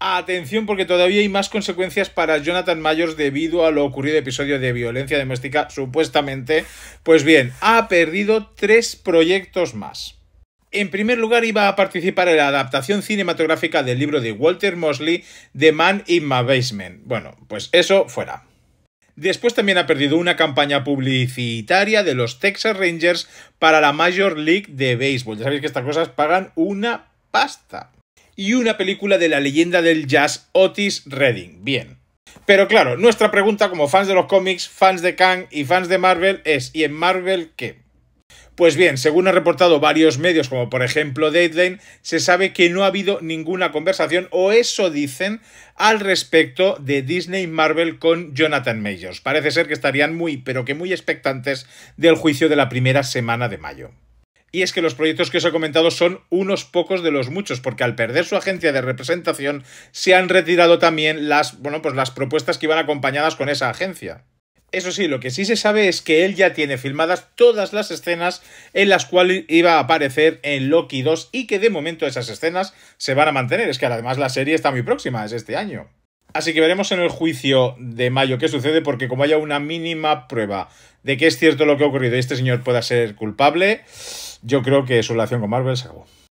Atención porque todavía hay más consecuencias para Jonathan Mayors debido a lo ocurrido episodio de violencia doméstica supuestamente. Pues bien, ha perdido tres proyectos más. En primer lugar iba a participar en la adaptación cinematográfica del libro de Walter Mosley, The Man in My Basement. Bueno, pues eso fuera. Después también ha perdido una campaña publicitaria de los Texas Rangers para la Major League de Béisbol. Ya sabéis que estas cosas pagan una pasta y una película de la leyenda del jazz Otis Redding. Bien. Pero claro, nuestra pregunta como fans de los cómics, fans de Kang y fans de Marvel es ¿y en Marvel qué? Pues bien, según han reportado varios medios, como por ejemplo Deadline, se sabe que no ha habido ninguna conversación, o eso dicen, al respecto de Disney Marvel con Jonathan Majors. Parece ser que estarían muy, pero que muy expectantes del juicio de la primera semana de mayo. Y es que los proyectos que os he comentado son unos pocos de los muchos, porque al perder su agencia de representación se han retirado también las, bueno, pues las propuestas que iban acompañadas con esa agencia. Eso sí, lo que sí se sabe es que él ya tiene filmadas todas las escenas en las cuales iba a aparecer en Loki 2 y que de momento esas escenas se van a mantener. Es que además la serie está muy próxima, es este año. Así que veremos en el juicio de mayo qué sucede, porque como haya una mínima prueba de que es cierto lo que ha ocurrido y este señor pueda ser culpable, yo creo que su relación con Marvel se acabó.